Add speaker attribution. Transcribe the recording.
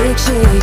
Speaker 1: shake,